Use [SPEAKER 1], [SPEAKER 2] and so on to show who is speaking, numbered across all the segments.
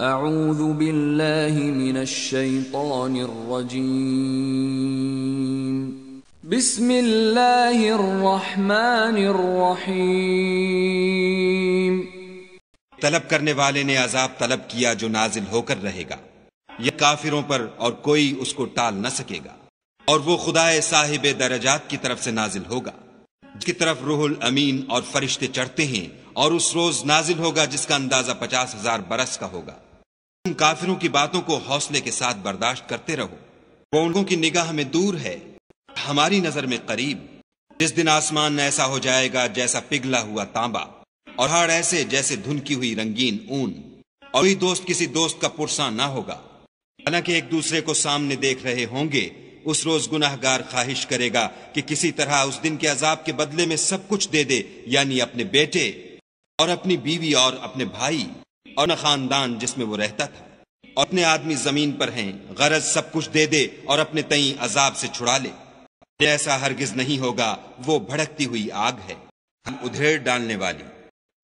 [SPEAKER 1] اعوذ باللہ من الشیطان الرجیم بسم اللہ الرحمن الرحیم
[SPEAKER 2] طلب کرنے والے نے عذاب طلب کیا جو نازل ہو کر رہے گا. یہ کافروں پر اور کوئی اس کو ٹال نہ سکے گا. اور وہ خدا صاحب درجات کی طرف سے نازل ہوگا. جس کی طرف روح الامین اور فرشتے چڑھتے ہیں اور اس روز نازل ہوگا جس کا اندازہ پچاس ہزار برس کا ہوگا۔ ان کافروں کی باتوں کو حوصلے کے ساتھ برداشت کرتے رہو۔ وہ ان کی نگاہ میں دور ہے۔ ہماری نظر میں قریب۔ جس دن آسمان ایسا ہو جائے گا جیسا پگھلا ہوا تانبا اور ہاڑ ایسے جیسے دھنکی ہوئی رنگین اون۔ اور دوست کسی دوست کا پرسا نہ ہوگا۔ حالانکہ ایک دوسرے کو سامنے دیکھ رہے ہوں گے۔ اس روز گناہ گار خواہش کرے گا کہ کسی طرح اس دن کے عذاب کے بدلے میں سب کچھ دے دے یعنی اپنے بیٹے اور اپنی بیوی اور اپنے بھائی اور خاندان جس میں وہ رہتا تھا۔ اور اپنے آدمی زمین پر ہیں، غرض سب کچھ دے دے اور اپنے تئیں عذاب سے چھڑا لے۔ ایسا ہرگز نہیں ہوگا، وہ بھڑکتی ہوئی آگ ہے۔ ہم ادھیڑ ڈالنے والی۔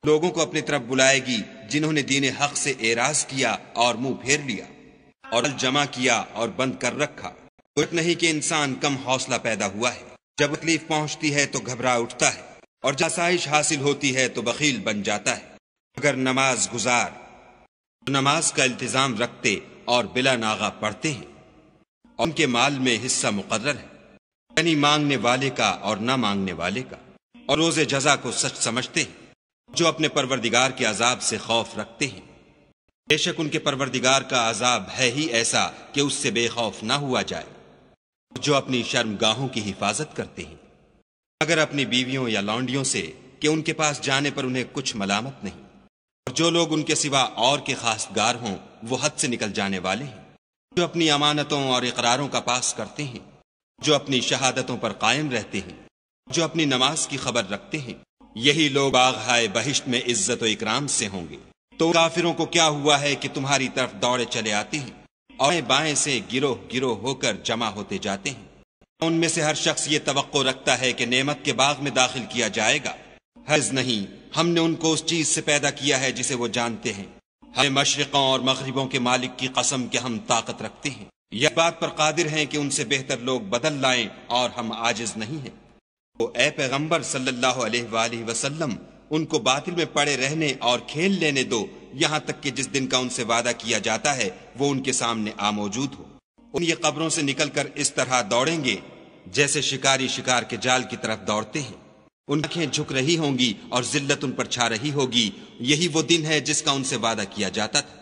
[SPEAKER 2] لوگوں کو اپنی طرف بلائے گی، جنہوں نے دین حق سے اعراض کیا اور منہ پھیر لیا اور جمع کیا اور بند کر رکھا۔ نہیں کہ انسان کم حوصلہ پیدا ہوا ہے۔ جب تکلیف پہنچتی ہے تو گھبرا اٹھتا ہے اور جسائش حاصل ہوتی ہے تو بخیل بن جاتا ہے۔ اگر نماز گزار تو نماز کا التظام رکھتے اور بلا ناغا پڑھتے ہیں۔ اور ان کے مال میں حصہ مقرر ہے۔ یعنی مانگنے والے کا اور نہ مانگنے والے کا۔ اور روز جزا کو سچ سمجھتے ہیں۔ جو اپنے پروردگار کے عذاب سے خوف رکھتے ہیں۔ بے شک ان کے پروردگار کا عذاب ہے ہی ایسا کہ اس سے بے خوف نہ ہوا جائے۔ جو اپنی شرم گاہوں کی حفاظت کرتے ہیں۔ اگر اپنی بیویوں یا لانڈیوں سے کہ ان کے پاس جانے پر انہیں کچھ ملامت نہیں۔ اور جو لوگ ان کے سوا اور کے خاص گار ہوں، وہ حد سے نکل جانے والے ہیں۔ جو اپنی امانتوں اور اقراروں کا پاس کرتے ہیں، جو اپنی شہادتوں پر قائم رہتے ہیں، جو اپنی نماز کی خبر رکھتے ہیں، یہی لوگ آغائے بہشت میں عزت و اکرام سے ہوں گے۔ تو کافروں کو کیا ہوا ہے کہ تمہاری طرف دوڑے چلے آتے ہیں؟ اور بائیں سے گروہ گروہ ہو کر جمع ہوتے جاتے ہیں۔ ان میں سے ہر شخص یہ توقع رکھتا ہے کہ نعمت کے باغ میں داخل کیا جائے گا۔ حض نہیں، ہم نے ان کو اس چیز سے پیدا کیا ہے جسے وہ جانتے ہیں۔ ہمیں مشرقوں اور مغربوں کے مالک کی قسم کے ہم طاقت رکھتے ہیں۔ یہ بات پر قادر ہیں کہ ان سے بہتر لوگ بدل لائیں اور ہم عاجز نہیں ہیں۔ تو اے پیغمبر صلی اللہ علیہ وآلہ وسلم، ان کو باطل میں پڑے رہنے اور کھیل لینے دو۔ یہاں تک کہ جس دن کا ان سے وعدہ کیا جاتا ہے، وہ ان کے سامنے آ موجود ہو۔ ان یہ قبروں سے نکل کر اس طرح دوڑیں گے جیسے شکاری شکار کے جال کی طرف دوڑتے ہیں۔ ان آنکھیں جھک رہی ہوں گی اور ذلت ان پر چھا رہی ہوگی۔ یہی وہ دن ہے جس کا ان سے وعدہ کیا جاتا تھا۔